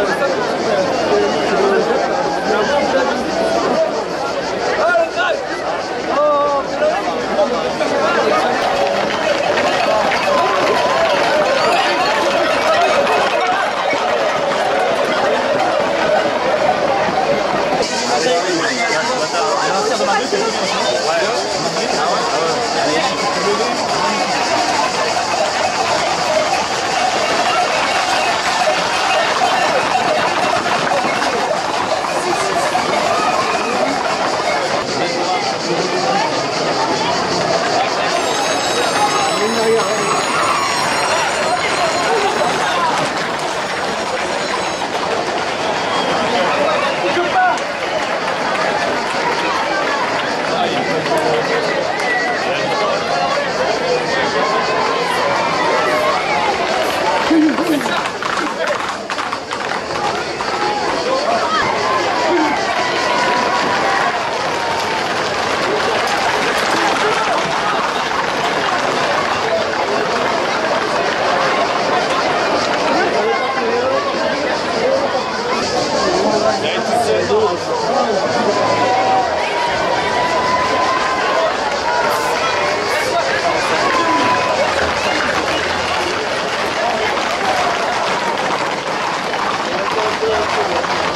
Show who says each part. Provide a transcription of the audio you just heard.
Speaker 1: Gracias.
Speaker 2: Thank you.